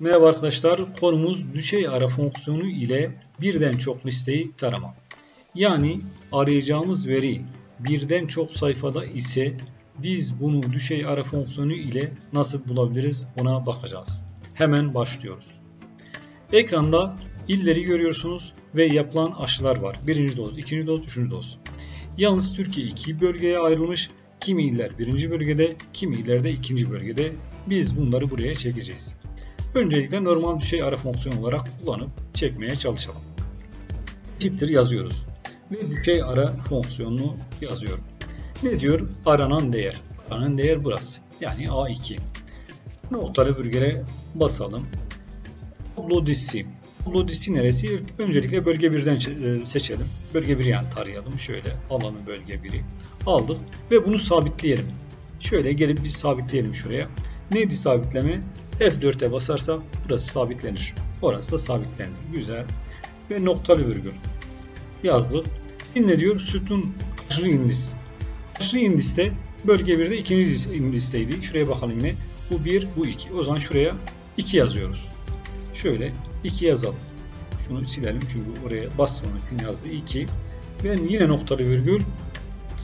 Merhaba arkadaşlar, konumuz düşey ara fonksiyonu ile birden çok listeyi tarama. Yani arayacağımız veri birden çok sayfada ise biz bunu düşey ara fonksiyonu ile nasıl bulabiliriz ona bakacağız. Hemen başlıyoruz. Ekranda illeri görüyorsunuz ve yapılan aşılar var. Birinci doz, ikinci doz, üçüncü doz. Yalnız Türkiye iki bölgeye ayrılmış. Kimi iller birinci bölgede, kimi illerde ikinci bölgede. Biz bunları buraya çekeceğiz. Öncelikle normal düşey ara fonksiyonu olarak kullanıp çekmeye çalışalım. Tiptir yazıyoruz. Ve düşey ara fonksiyonunu yazıyorum. Ne diyor? Aranan değer. Aranan değer burası. Yani A2. Noktalı virgüle basalım. Tablo dizisi. Tablo dizisi neresi? Öncelikle bölge 1'den e, seçelim. Bölge 1'i yani tarayalım. Şöyle alanı bölge 1'i aldık. Ve bunu sabitleyelim. Şöyle gelip bir sabitleyelim şuraya. Neydi sabitleme? F4'e basarsa burası sabitlenir. Orası da sabitlendi. Güzel. Ve noktalı virgül. Yazdık. Şimdi ne diyor? Sütun aşırı indis. Aşırı indiste bölge 1'de ikinci indisteydi. Şuraya bakalım yine. Bu 1, bu 2. O zaman şuraya 2 yazıyoruz. Şöyle 2 yazalım. Şunu silelim çünkü oraya basmamak için yazdı 2. Ve yine noktalı virgül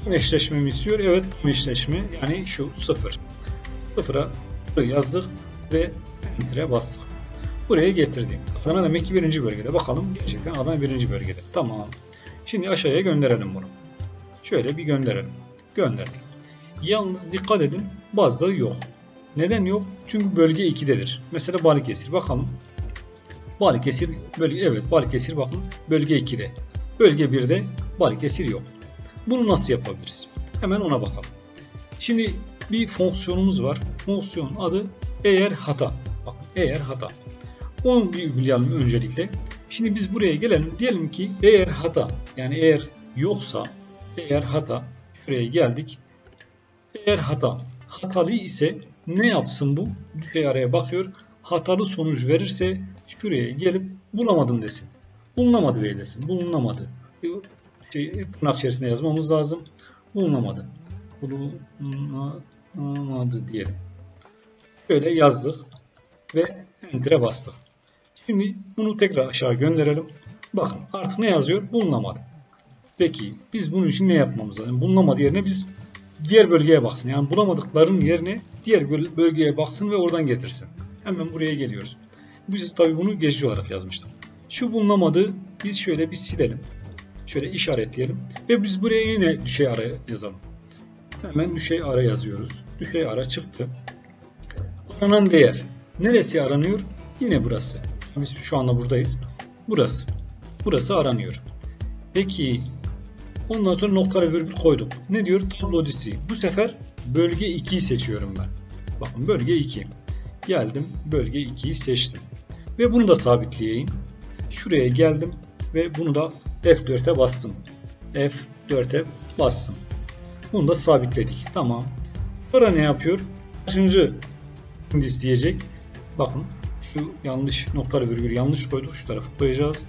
tam eşleşmemi istiyor. Evet tam eşleşme yani şu 0. 0'a yazdık ve Enter'e bastık. Buraya getirdim. Adana demek ki birinci bölgede. Bakalım gerçekten Adana birinci bölgede. Tamam. Şimdi aşağıya gönderelim bunu. Şöyle bir gönderelim. Gönderdik. Yalnız dikkat edin bazıları yok. Neden yok? Çünkü bölge 2'dedir. Mesela Balıkesir. Bakalım. Balıkesir bölge evet Balıkesir bakın bölge 2'de. Bölge 1'de Balıkesir yok. Bunu nasıl yapabiliriz? Hemen ona bakalım. Şimdi bir fonksiyonumuz var. Fonksiyon adı eğer hata. Bak eğer hata. Onu bir uygulayalım öncelikle. Şimdi biz buraya gelelim. Diyelim ki eğer hata yani eğer yoksa eğer hata şuraya geldik. Eğer hata hatalı ise ne yapsın bu? Bir araya bakıyor. Hatalı sonuç verirse şuraya gelip bulamadım desin. Bulunamadı desin. Bulunamadı. Şey, tırnak içerisinde yazmamız lazım. Bulunamadı. Bulunamadı diyelim. Böyle yazdık ve Enter'e bastık. Şimdi bunu tekrar aşağı gönderelim. Bakın artık ne yazıyor? Bulunamadı. Peki biz bunun için ne yapmamız lazım? Bulunamadı yerine biz diğer bölgeye baksın. Yani bulamadıkların yerine diğer bölgeye baksın ve oradan getirsin. Hemen buraya geliyoruz. Biz tabi bunu geçici olarak yazmıştık. Şu bulunamadı biz şöyle bir silelim. Şöyle işaretleyelim. Ve biz buraya yine düşey ara yazalım. Hemen düşey ara yazıyoruz. Düşey ara çıktı. Aranan değer. Neresi aranıyor? Yine burası. Biz şu anda buradayız. Burası. Burası aranıyor. Peki ondan sonra noktalı virgül koyduk. Ne diyor? Tablo dizisi. Bu sefer bölge 2'yi seçiyorum ben. Bakın bölge 2. Geldim bölge 2'yi seçtim. Ve bunu da sabitleyeyim. Şuraya geldim ve bunu da F4'e bastım. F4'e bastım. Bunu da sabitledik. Tamam. Sonra ne yapıyor? Kaçıncı indis diyecek. Bakın şu yanlış noktalı virgül yanlış koyduk. Şu tarafı koyacağız.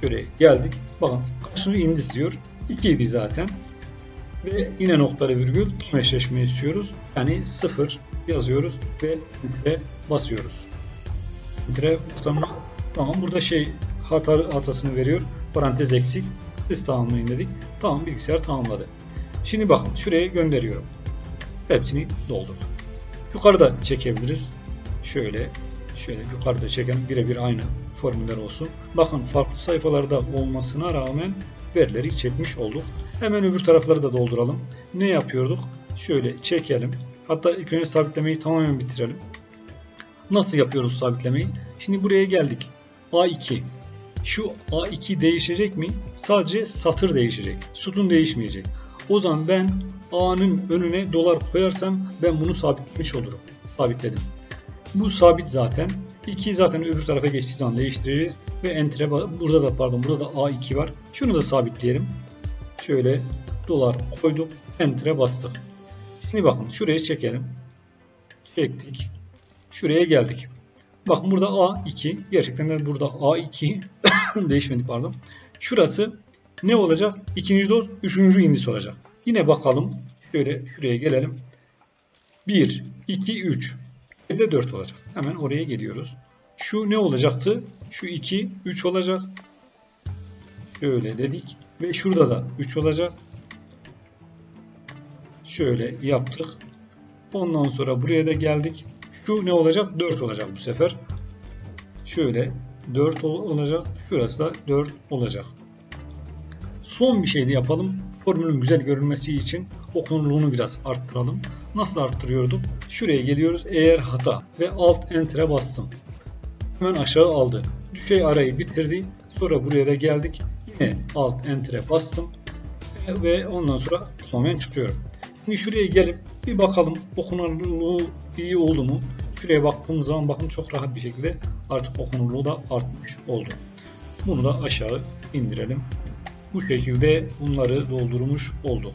Şöyle geldik. Bakın kaçıncı indis diyor. 2 idi zaten. Ve yine noktalı virgül tam eşleşme istiyoruz. Yani 0 yazıyoruz ve enter'e basıyoruz. Enter'e basalım. Tamam burada şey hata hatasını veriyor. Parantez eksik. Siz tamamlayın dedik. Tamam bilgisayar tamamladı. Şimdi bakın şuraya gönderiyorum. Hepsini doldurdum. Yukarıda çekebiliriz. Şöyle şöyle yukarıda çeken birebir aynı formüller olsun. Bakın farklı sayfalarda olmasına rağmen verileri çekmiş olduk. Hemen öbür tarafları da dolduralım. Ne yapıyorduk? Şöyle çekelim. Hatta ilk önce sabitlemeyi tamamen bitirelim. Nasıl yapıyoruz sabitlemeyi? Şimdi buraya geldik. A2. Şu A2 değişecek mi? Sadece satır değişecek. Sütun değişmeyecek. O zaman ben A'nın önüne dolar koyarsam ben bunu sabitlemiş olurum. Sabitledim. Bu sabit zaten. 2 zaten öbür tarafa geçtiği zaman değiştireceğiz. Ve enter'e burada da pardon burada da A2 var. Şunu da sabitleyelim. Şöyle dolar koyduk. Enter'e bastık. Şimdi bakın şuraya çekelim. Çektik. Şuraya geldik. Bakın burada A2. Gerçekten de burada A2 değişmedi pardon. Şurası ne olacak? İkinci doz, üçüncü indis olacak. Yine bakalım. Şöyle şuraya gelelim. 1, 2, 3. Bir de 4 olacak. Hemen oraya geliyoruz. Şu ne olacaktı? Şu 2, 3 olacak. Şöyle dedik. Ve şurada da 3 olacak. Şöyle yaptık. Ondan sonra buraya da geldik. Şu ne olacak? 4 olacak bu sefer. Şöyle 4 olacak. Şurası da 4 olacak. Son bir şey de yapalım. Formülün güzel görünmesi için okunurluğunu biraz arttıralım. Nasıl arttırıyorduk? Şuraya geliyoruz. Eğer hata ve alt enter'e bastım. Hemen aşağı aldı. Düşey arayı bitirdi. Sonra buraya da geldik. Yine alt enter'e bastım. Ve ondan sonra tamamen çıkıyorum. Şimdi şuraya gelip bir bakalım okunurluğu iyi oldu mu? Şuraya baktığımız zaman bakın çok rahat bir şekilde artık okunurluğu da artmış oldu. Bunu da aşağı indirelim. Bu şekilde bunları doldurmuş olduk.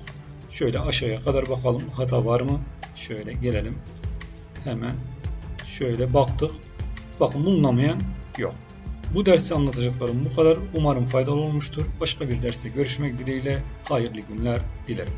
Şöyle aşağıya kadar bakalım hata var mı? Şöyle gelelim. Hemen şöyle baktık. Bakın bulunamayan yok. Bu dersi anlatacaklarım bu kadar. Umarım faydalı olmuştur. Başka bir derste görüşmek dileğiyle hayırlı günler dilerim.